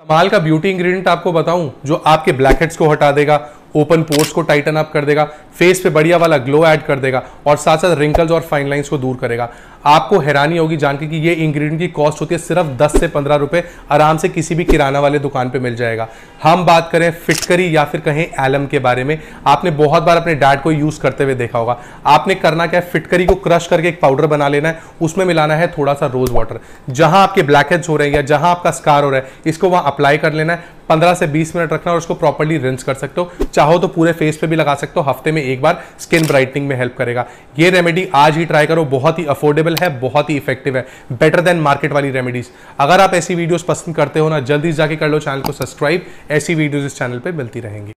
कमाल का beauty ingredient आपको बताऊँ जो आपके ब्लैकहेड्स को हटा देगा ओपन पोर्स को टाइटन अप कर देगा, फेस पे बढ़िया वाला ग्लो ऐड कर देगा और साथ साथ रिंकल्स और फाइन लाइंस को दूर करेगा। आपको हैरानी होगी जान के कि ये इंग्रेडिएंट की कॉस्ट होती है सिर्फ़ 10 से 15 रुपए, आराम से किसी भी किराना वाले दुकान पे मिल जाएगा। हम बात करें फिटकरी या फिर कहें एलम के बारे में, आपने बहुत बार अपने डैड को यूज़ करते हुए देखा होगा। आपने करना क्या है? फिटकरी को क्रश करके एक पाउडर बना लेना है, उसमें मिलाना है थोड़ा सा रोज वाटर जहाँ आपके ब्लैक हेड्स हो रहे हैं या जहाँ आपका स्कार हो रहा है, इसको वहाँ अप्लाई कर लेना है पंद्रह से बीस मिनट रखना और उसको प्रॉपरली रिंस कर सकते हो। चाहो तो पूरे फेस पे भी लगा सकते हो, हफ़्ते में एक बार स्किन ब्राइटनिंग में हेल्प करेगा। ये रेमेडी आज ही ट्राई करो, बहुत ही अफोर्डेबल है, बहुत ही इफ़ेक्टिव है बेटर देन मार्केट वाली रेमेडीज अगर आप ऐसी वीडियोज़ पसंद करते हो ना, जल्दी जाके कर लो चैनल को सब्सक्राइब ऐसी वीडियोज़ इस चैनल पर मिलती रहेंगी।